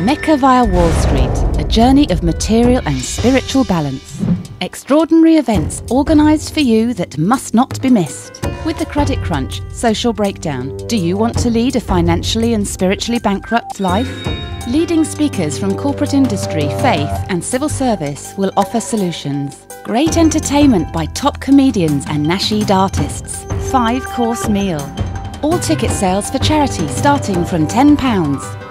Mecca via Wall Street, a journey of material and spiritual balance. Extraordinary events organised for you that must not be missed. With the Credit Crunch Social Breakdown, do you want to lead a financially and spiritually bankrupt life? Leading speakers from corporate industry, faith, and civil service will offer solutions. Great entertainment by top comedians and nasheed artists. Five course meal. All ticket sales for charity starting from £10.